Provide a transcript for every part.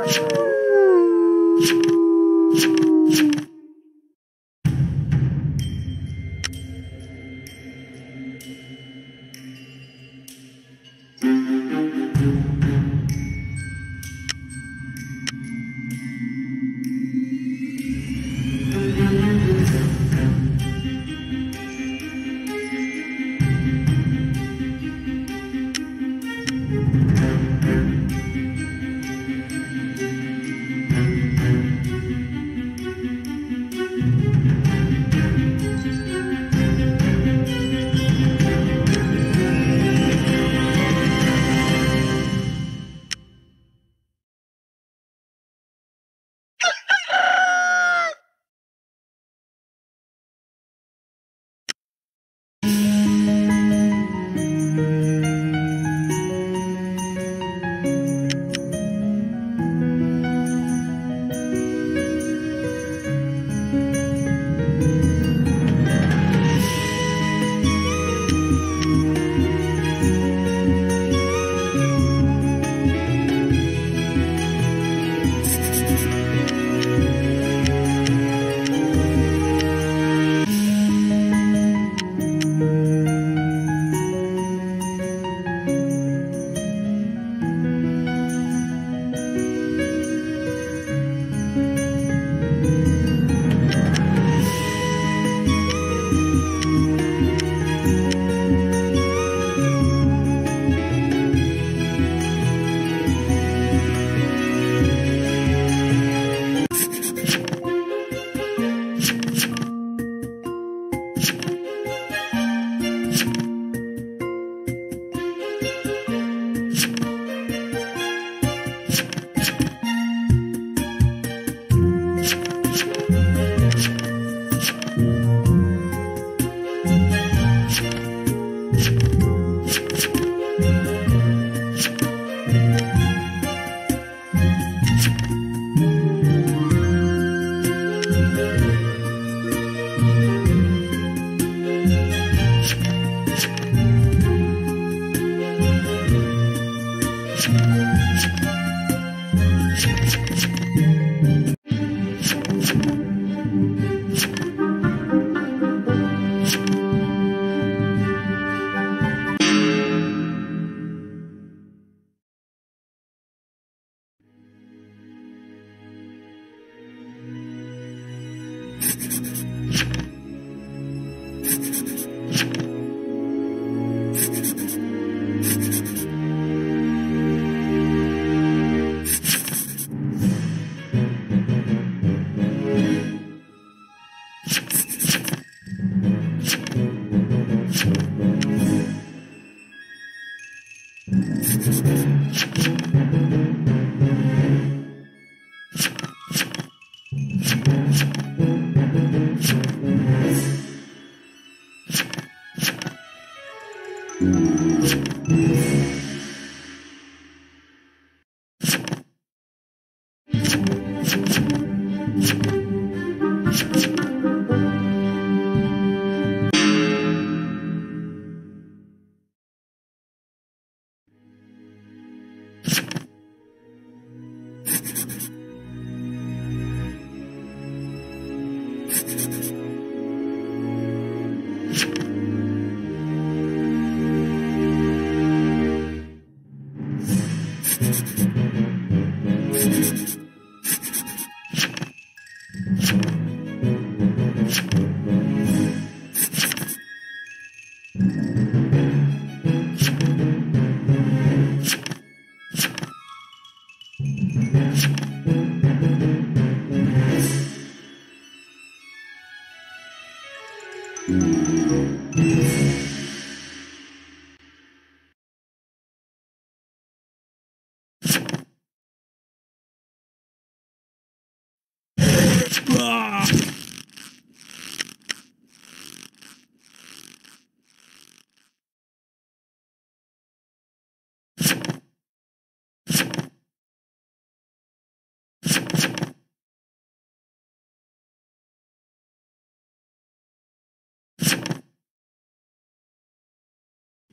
Tchau.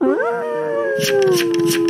Oh.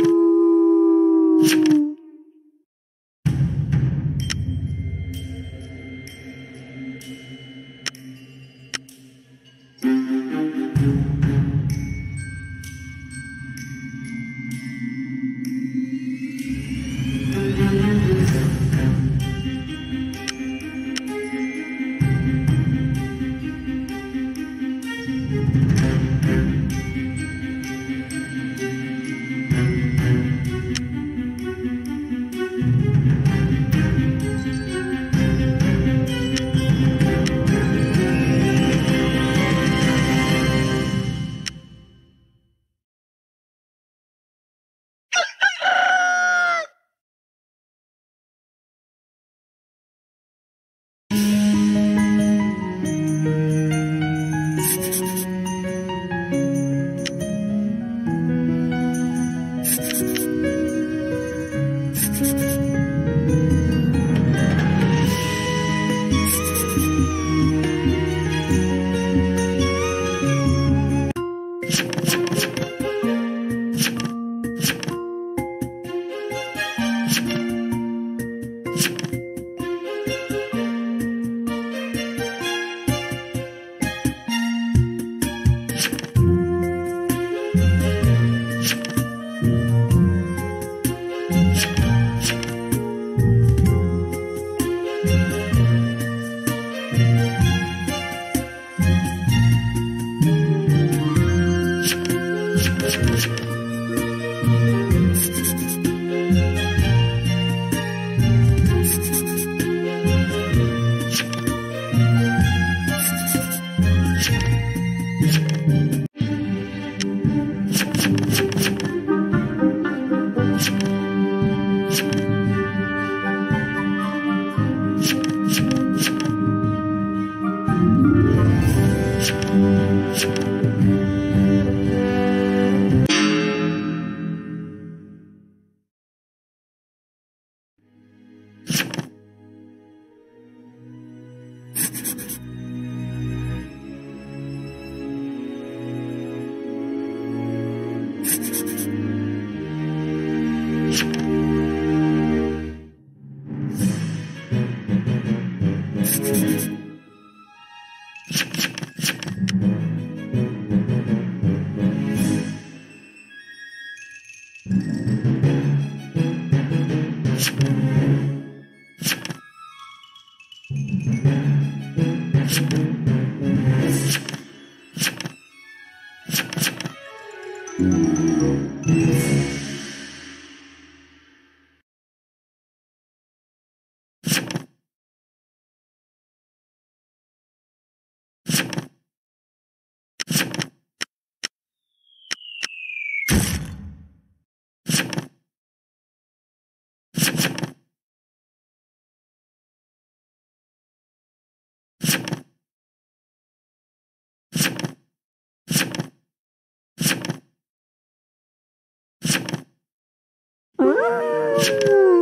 Ah.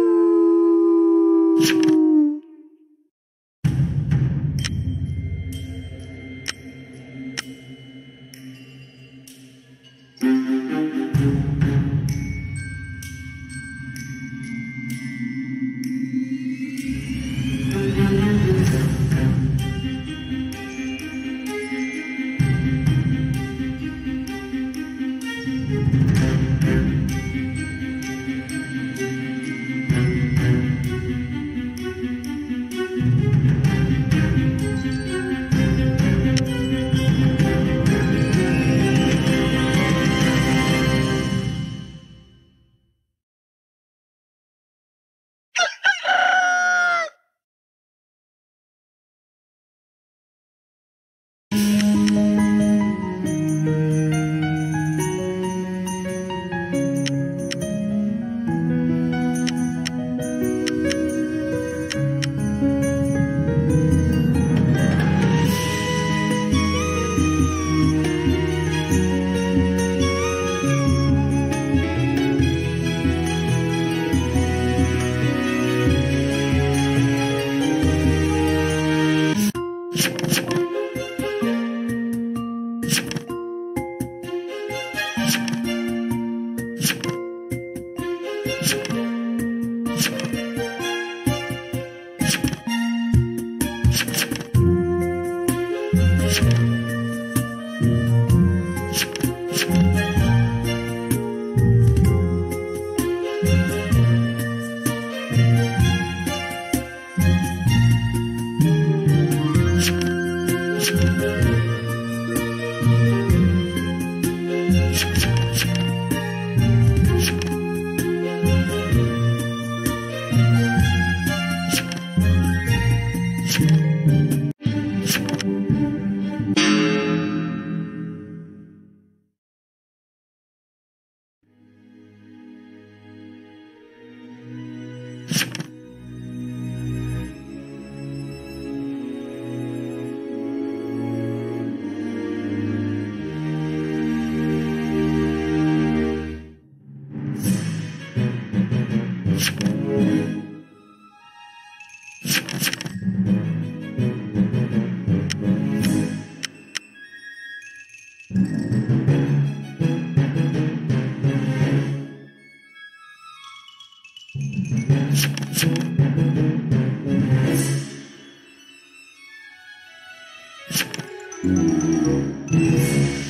you Thank you.